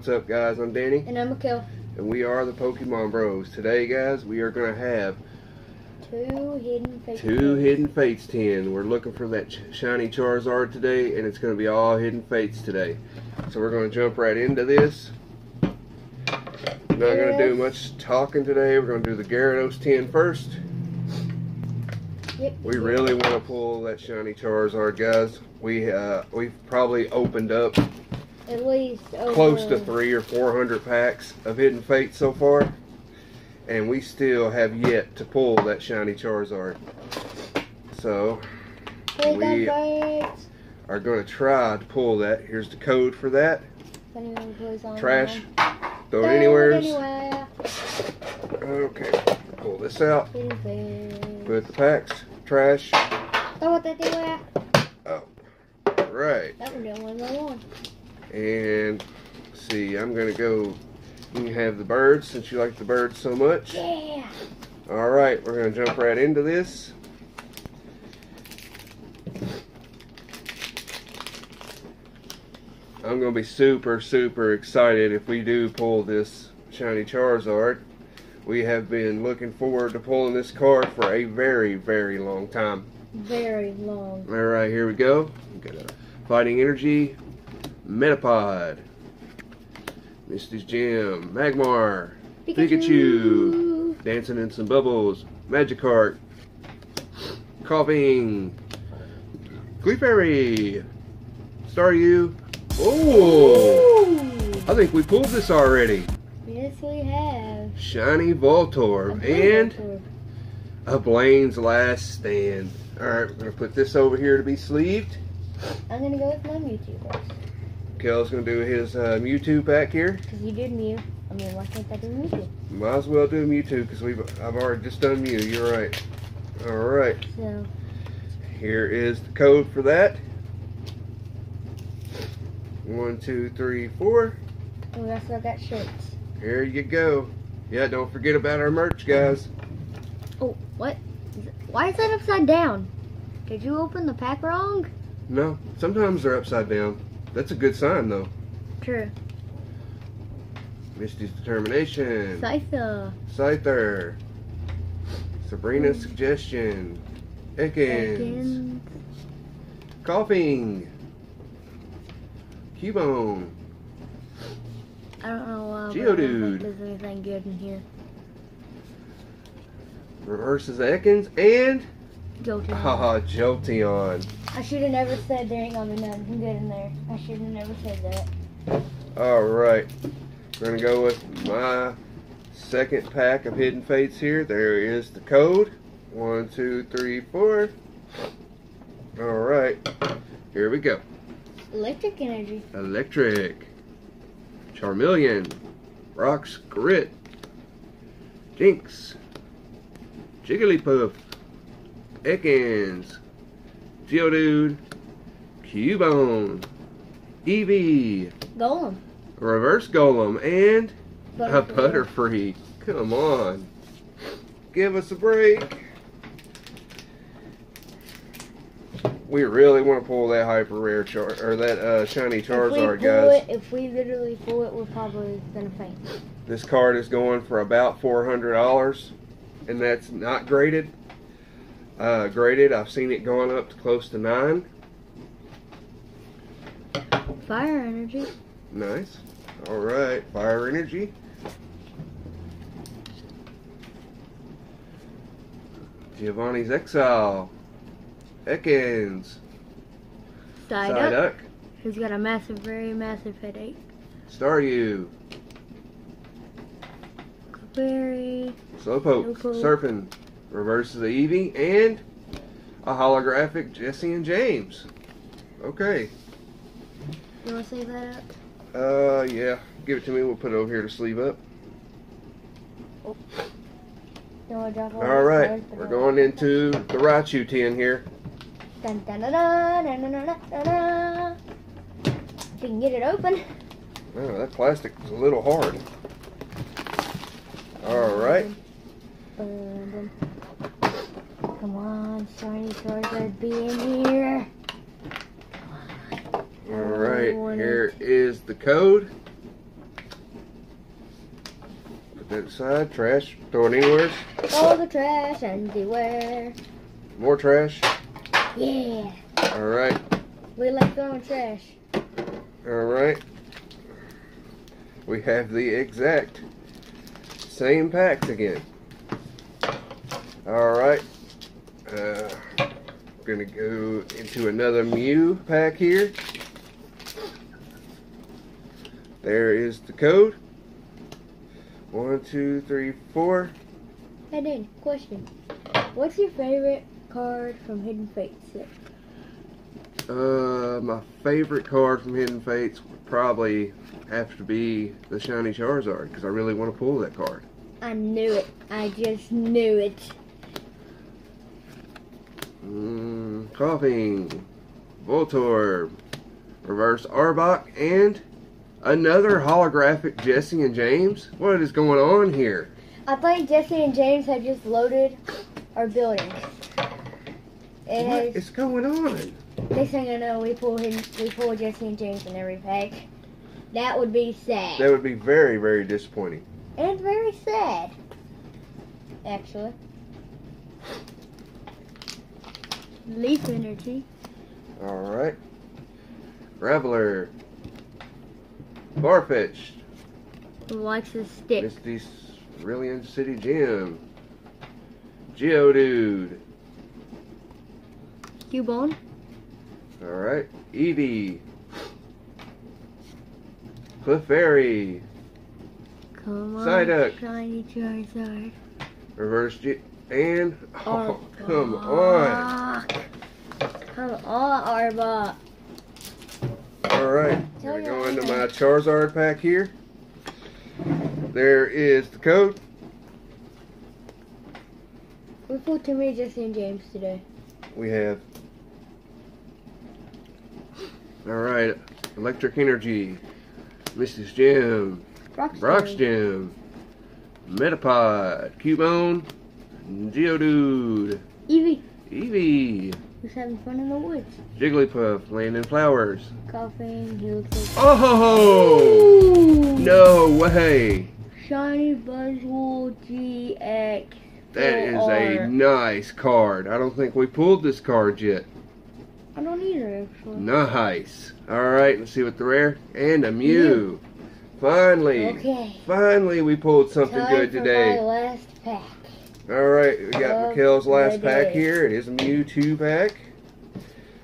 What's up, guys? I'm Danny, And I'm kill. and we are the Pokemon Bros. Today, guys, we are going to have Two hidden fates. two Hidden Fates 10. We're looking for that shiny Charizard today, and it's going to be all Hidden Fates today. So we're going to jump right into this. Not going to do much talking today. We're going to do the Gyarados 10 first. Yep. We really want to pull that shiny Charizard, guys. We uh, we've probably opened up At least close to three or four hundred packs of Hidden Fate so far, and we still have yet to pull that shiny Charizard. So Hidden we fates. are going to try to pull that. Here's the code for that. If anyone plays online. Trash. Throw it anywhere. anywhere. Okay. Pull this out. Put the packs. Trash. Throw it anywhere. Oh. Right. That one didn't win my one. And see, I'm gonna go. You can have the birds since you like the birds so much. Yeah. All right, we're gonna jump right into this. I'm gonna be super, super excited if we do pull this shiny Charizard. We have been looking forward to pulling this card for a very, very long time. Very long. All right, here we go. We got a Fighting Energy, Metapod, Misty's Gem, Magmar, Pikachu. Dancing in some bubbles, Magikarp, Koffing, Clefairy, Staryu. Oh. I think we pulled this already. Yes, we have. Shiny Voltorb and a Blaine's Last Stand. All right, we're gonna put this over here to be sleeved. I'm gonna go with my Mewtwo first. Kel's gonna do his uh, Mewtwo back here. Because you did Mew. I mean, why can't I do Mewtwo? Might as well do Mewtwo because we've I've already just done Mew. You're right. All right, So, here is the code for that. One, two, three, four. and we also got shirts. Here you go. Yeah, don't forget about our merch, guys. Oh, what? Why is that upside down? Did you open the pack wrong? No, sometimes they're upside down. That's a good sign, though. True. Misty's Determination. Scyther. Scyther. Sabrina's hmm. Suggestion. Ekans. Koffing. Cubone. I don't know why. but I don't Geodude. There's anything good in here. Reverses Ekans. And. Jolteon. Haha, Jolteon. I should have never said there ain't gonna be nothing good in there. I should have never said that. Alright. We're going to go with my second pack of Hidden Fates here. There is the code. One, two, three, four. Alright. Here we go. Electric energy. Electric. Charmeleon. Brock's Grit. Jynx. Jigglypuff. Ekans. Geodude. Cubone. Eevee. Golem. Reverse Golem. And a Butterfree. Butterfree. Come on. Give us a break. We really want to pull that hyper rare char or that uh, shiny if Charizard, pull guys. it, if we literally pull it, we're probably gonna faint. This card is going for about four hundred dollars, and that's not graded. Uh, graded, I've seen it going up to close to nine. Fire energy. Nice. All right, fire energy. Giovanni's Exile. Ekans. Psyduck. Psyduck. Who's got a massive, very massive headache. Staryu. Very. Slowpoke. Slowpoke. Serpent reverses the Eevee, and a holographic Jessie and James. Okay. You want to sleeve that up? Uh, yeah. Give it to me. We'll put it over here to sleeve up. Oh. All right, we're going into the Raichu tin here. Dun, dun, dun, dun, dun, dun, dun, dun. If you can get it open. Oh, that plastic is a little hard. All right. Boom, boom. Come on, shiny Charizard, be in here. All right. Here is the code. Put that aside. Trash. Throw it anywhere. All the trash and beware. More trash. Yeah. All right. We like throwing trash. All right. We have the exact same packs again. All right. Uh, gonna go into another Mew pack here. There is the code. One, two, three, four. Hey Dan, question. What's your favorite card from Hidden Fates? Uh, my favorite card from Hidden Fates would probably have to be the Shiny Charizard because I really want to pull that card. I knew it. I just knew it. Mm, Koffing, Voltorb, Reverse Arbok, and another holographic Jessie and James. What is going on here? I think Jessie and James have just loaded our building. It What has. is going on? Next thing I know, we pull him. We pull Jessie and James in every pack. That would be sad. That would be very, very disappointing. and very sad. Actually. Leaf energy. All right. Graveler, Farfetch, Who likes his stick? Misty Cerulean City Gym, Geodude. Cubone. All right, Eevee, Clefairy, Come on. Psyduck. Shiny Charizard. Reverse G, and oh, Arbok. come on! Come on, Arbok. All right, Tell gonna go into my Charizard pack here. There is the code. We pulled too many Jessie and James today. We have. All right, Electric Energy, Mrs. Rockstone. Brock's Gem, Metapod, Cubone, Geodude, Eevee. Eevee, Who's having fun in the woods? Jigglypuff, laying in Flowers. Koffing. He looks like. Oh! Ooh. No way! Shiny Buzzwole GX. That is a nice card. I don't think we pulled this card yet. I don't either, actually. Nice. All right, let's see what the rare and a Mew. Finally, Okay. finally, we pulled something Time good for today. my last pack. All right, we got Mikhail's last pack here. It is a Mew two pack.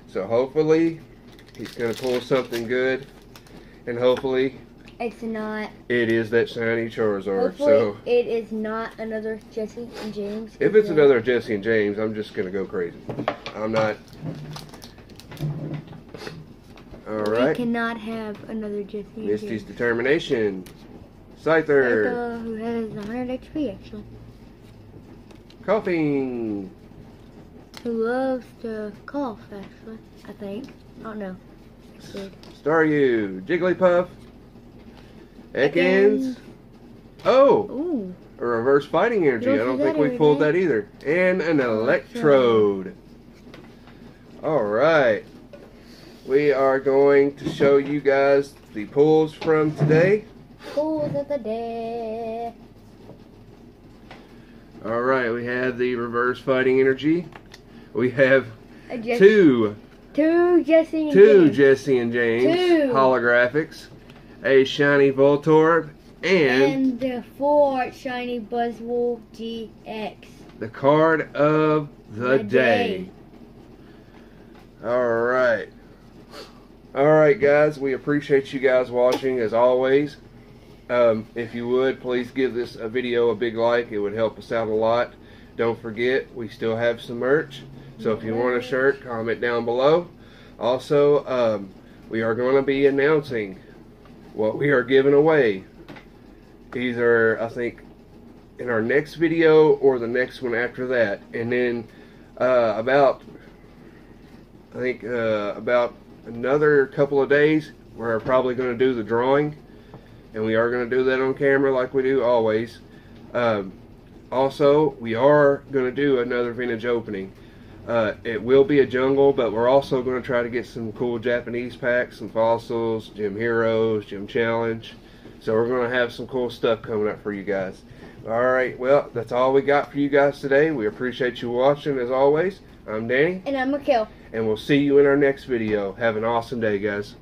So hopefully, he's gonna pull something good, and hopefully, It's not. it is that shiny Charizard. So it is not another Jessie and James. if it's another Jessie and James, I'm just gonna go crazy. I'm not. All right. we cannot have another Jessie and Misty's James. determination. Scyther. Erica, who has 100 HP actually, Koffing. who loves to cough actually. I think. I don't know. Weird. Staryu. Jigglypuff. Ekans. Oh, Ooh. a reverse fighting energy. I don't think we pulled day. that either. And an electrode. All right. We are going to show you guys the pulls from today. Pulls of the day. All right, we have the reverse fighting energy. We have Jessie, two two Jessie and two James. Jessie and James Two. holographics, a shiny Voltorb, and, and the four shiny Buzzwole GX. the card of the, The day. day. All right. All right, guys. We appreciate you guys watching as always. Um, if you would, please give this a video a big like. It would help us out a lot. Don't forget, we still have some merch. So if you want a shirt, comment down below. Also, um, we are going to be announcing what we are giving away. Either, I think, in our next video or the next one after that. And then uh, about, I think, uh, about another couple of days, we're probably going to do the drawing. And we are going to do that on camera like we do always. Um, also, we are going to do another vintage opening. Uh, it will be a jungle, but we're also going to try to get some cool Japanese packs, some fossils, Gym Heroes, Gym Challenge. So we're going to have some cool stuff coming up for you guys. All right. Well, that's all we got for you guys today. We appreciate you watching as always. I'm Danny, And I'm kill. and we'll see you in our next video. Have an awesome day, guys.